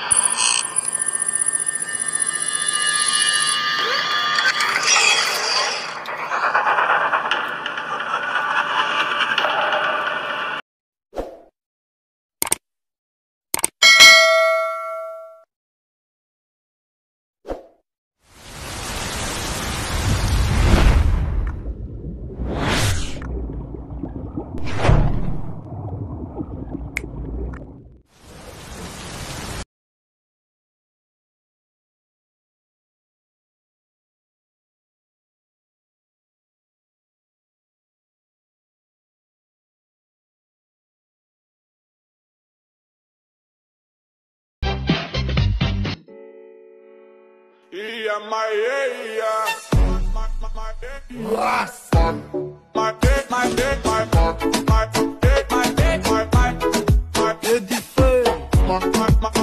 you Ia mai My day, my my my my my my my My my my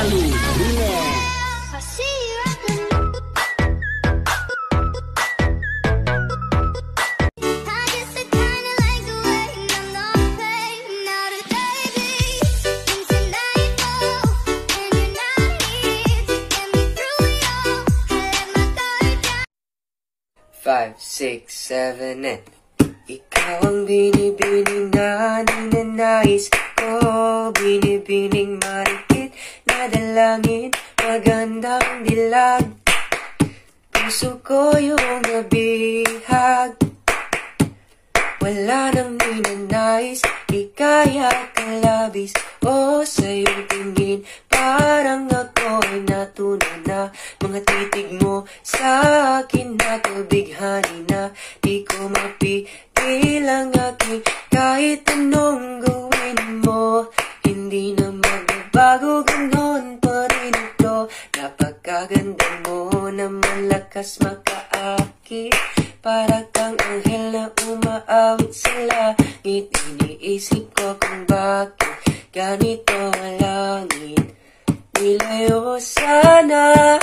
my 5, 6, 7, and Ikaw ang binibining na ninanais ko. Binibining marikit na dalangin Magandang dilag. Puso ko yung nabihag. Wala nang ninanais Di kaya kalabis. O oh, sa'yo tingin na Mga titig mo sa akin na Kabighani na Di ko mapigil ang aking Kahit anong gawin mo. Hindi na magbabago Ganon pa rin ito. Napakaganda mo na malakas makaakit. Para kang anghel na umaawit sa langit. Iniisip ko kung bakit ganito ang langit Nilayo sana